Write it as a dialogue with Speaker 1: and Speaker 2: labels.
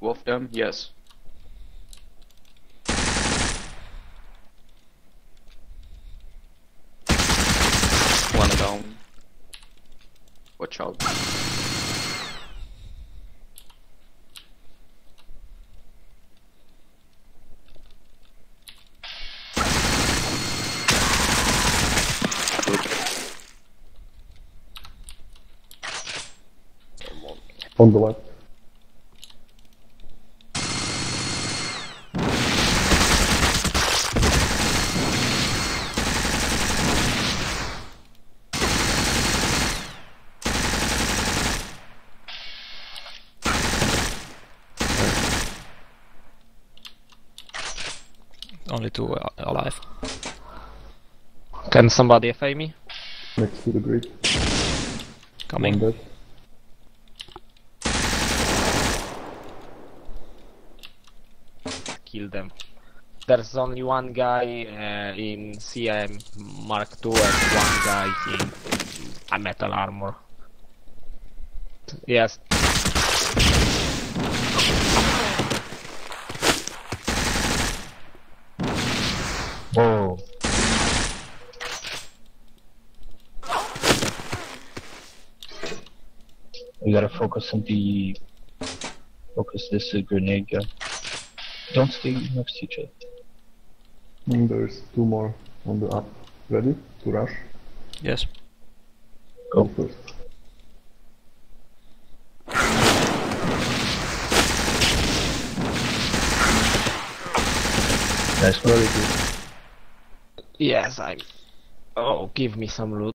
Speaker 1: Wolf them? Yes. One down. Watch out.
Speaker 2: On the left.
Speaker 3: Only two alive. Can somebody FA me?
Speaker 2: Next to the grid.
Speaker 3: Coming. Kill them. There's only one guy uh, in CM Mark II and one guy in a metal armor. Yes.
Speaker 4: Whoa. We gotta focus on the focus this uh, grenade guy. Don't stay next to each other.
Speaker 2: Mm, there's two more on the up. Ready to rush?
Speaker 3: Yes.
Speaker 2: Go first.
Speaker 4: Nice
Speaker 2: Very good.
Speaker 3: Yes, I'm. Oh, give me some loot.